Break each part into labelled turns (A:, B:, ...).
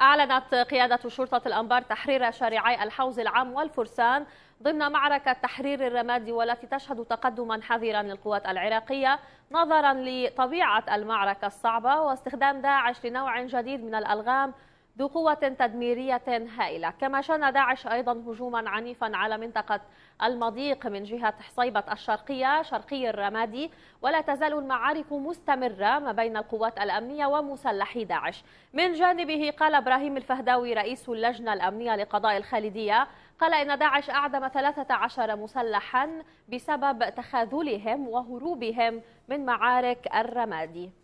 A: أعلنت قيادة شرطة الأنبار تحرير شارعي الحوز العام والفرسان ضمن معركة تحرير الرمادي والتي تشهد تقدما حذرا للقوات العراقية نظرا لطبيعة المعركة الصعبة واستخدام داعش لنوع جديد من الألغام ذو قوة تدميرية هائلة. كما شن داعش أيضا هجوما عنيفا على منطقة المضيق من جهة حصيبة الشرقية شرقي الرمادي. ولا تزال المعارك مستمرة ما بين القوات الأمنية ومسلحي داعش. من جانبه قال إبراهيم الفهداوي رئيس اللجنة الأمنية لقضاء الخالدية قال إن داعش أعدم 13 مسلحا بسبب تخاذلهم وهروبهم من معارك الرمادي.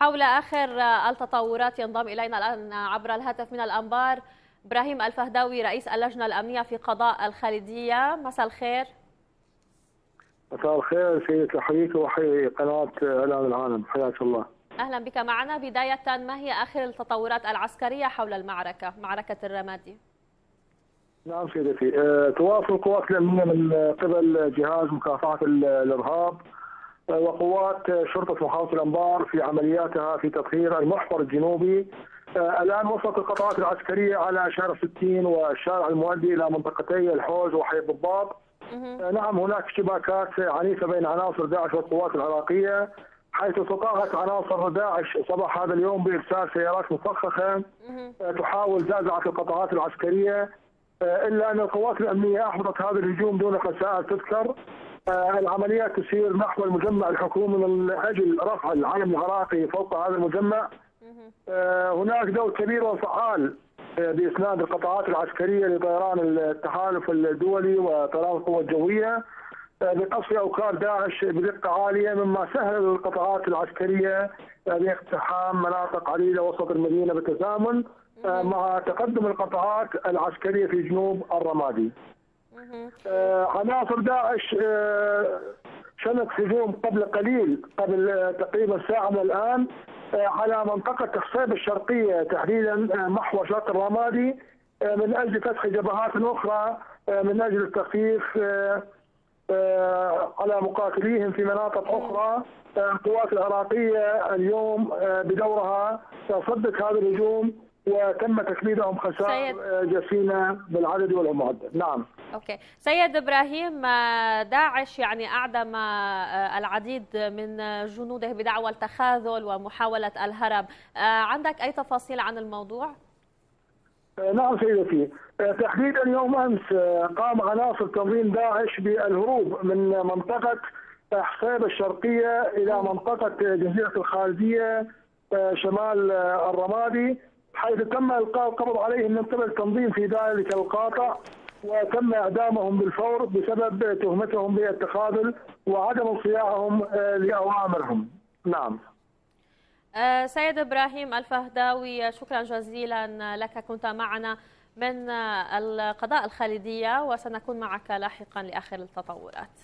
A: حول آخر التطورات ينضم إلينا الآن عبر الهاتف من الأنبار إبراهيم الفهداوي رئيس اللجنة الأمنية في قضاء الخالدية مساء الخير.
B: مساء الخير سيدة تحييك وحي قناة إعلام العالم. حياك الله.
A: أهلا بك معنا. بداية ما هي آخر التطورات العسكرية حول المعركة معركة الرمادي؟
B: نعم سيدتي. أه، تواصل القوات الأمنية من قبل جهاز مكافحة الإرهاب. وقوات شرطة محافظة الأنبار في عملياتها في تطهير المحور الجنوبي. آه، الآن وصلت القطاعات العسكرية على شارع 60 والشارع المؤدي إلى منطقتي الحوز وحي الضباط. آه، نعم هناك اشتباكات عنيفة بين عناصر داعش والقوات العراقية حيث استطاعت عناصر داعش صباح هذا اليوم بإرسال سيارات مفخخة. آه، تحاول زعزعة القطاعات العسكرية. إلا أن القوات الأمنية أحبطت هذا الهجوم دون خسائر تذكر. العمليات تسير نحو المجمع الحكومي من أجل رفع العلم العراقي فوق هذا المجمع. آه، هناك دور كبير وفعال آه، بإسناد القطاعات العسكرية لطيران التحالف الدولي وطيران القوى الجوية لقصف اوكار داعش بدقة عالية مما سهل للقطاعات العسكرية باقتحام مناطق عديدة وسط المدينة بالتزامن مع تقدم القطاعات العسكرية في جنوب الرمادي. عناصر داعش شنت هجوم قبل قليل قبل تقريبا ساعة من الآن على منطقة حصيب الشرقية تحديدا محور شرق الرمادي من أجل فتح جبهات أخرى من أجل التخفيف على مقاتليهم في مناطق أخرى القوات العراقية اليوم بدورها تصدت هذا الهجوم وتم تكبيدهم خسائر جسيمه بالعدد والمعدل. نعم.
A: أوكي. سيد إبراهيم آه، داعش يعني أعدم آه، العديد من جنوده بدعوى التخاذل ومحاولة الهرب. آه، عندك أي تفاصيل عن الموضوع؟
B: نعم سيدتي تحديدا يوم أمس قام عناصر تنظيم داعش بالهروب من منطقة حصيب الشرقية إلى منطقة جزيرة الخالديه شمال الرمادي. حيث تم إلقاء القبض عليهم من قبل التنظيم في ذلك القاطع وتم إعدامهم بالفور بسبب تهمتهم بالتخاذل وعدم انصياعهم آه، لأوامرهم. نعم.
A: آه، سيد إبراهيم الفهداوي شكرا جزيلا لك كنت معنا من القضاء الخالدية وسنكون معك لاحقا لآخر التطورات.